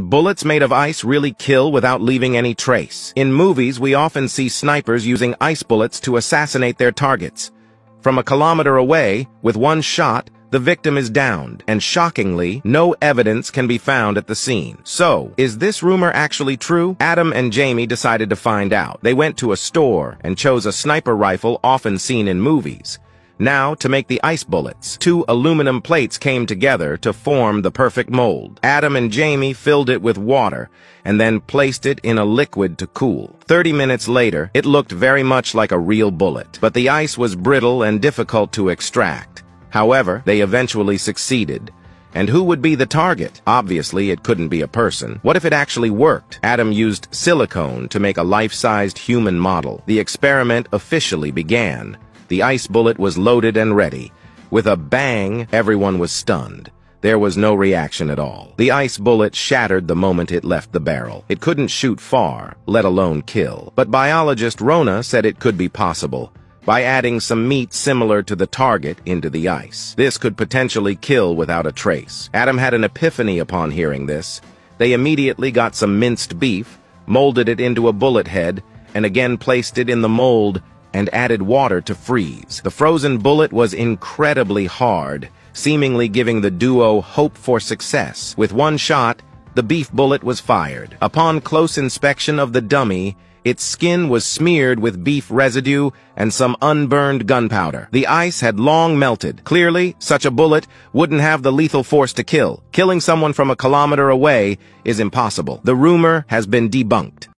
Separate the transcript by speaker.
Speaker 1: Bullets made of ice really kill without leaving any trace. In movies, we often see snipers using ice bullets to assassinate their targets. From a kilometer away, with one shot, the victim is downed, and shockingly, no evidence can be found at the scene. So, is this rumor actually true? Adam and Jamie decided to find out. They went to a store and chose a sniper rifle often seen in movies. Now, to make the ice bullets, two aluminum plates came together to form the perfect mold. Adam and Jamie filled it with water and then placed it in a liquid to cool. Thirty minutes later, it looked very much like a real bullet, but the ice was brittle and difficult to extract. However, they eventually succeeded. And who would be the target? Obviously, it couldn't be a person. What if it actually worked? Adam used silicone to make a life-sized human model. The experiment officially began. The ice bullet was loaded and ready. With a bang, everyone was stunned. There was no reaction at all. The ice bullet shattered the moment it left the barrel. It couldn't shoot far, let alone kill. But biologist Rona said it could be possible by adding some meat similar to the target into the ice. This could potentially kill without a trace. Adam had an epiphany upon hearing this. They immediately got some minced beef, molded it into a bullet head, and again placed it in the mold and added water to freeze. The frozen bullet was incredibly hard, seemingly giving the duo hope for success. With one shot, the beef bullet was fired. Upon close inspection of the dummy, its skin was smeared with beef residue and some unburned gunpowder. The ice had long melted. Clearly, such a bullet wouldn't have the lethal force to kill. Killing someone from a kilometer away is impossible. The rumor has been debunked.